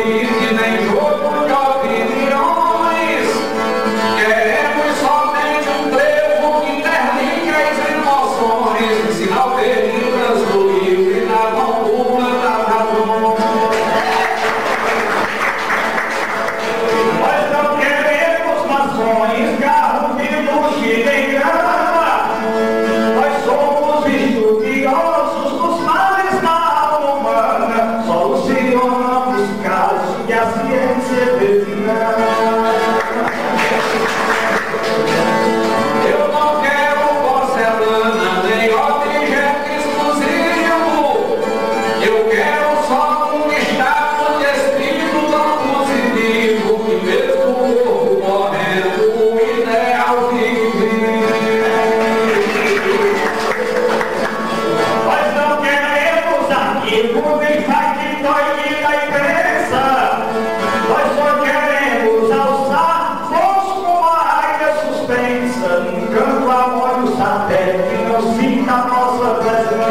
Holy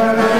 Amen.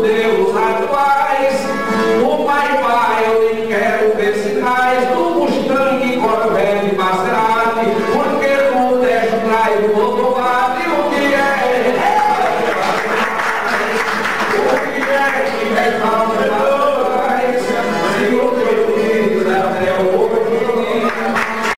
Deus atuais. O Pai, Pai, eu lhe quero ver sinais do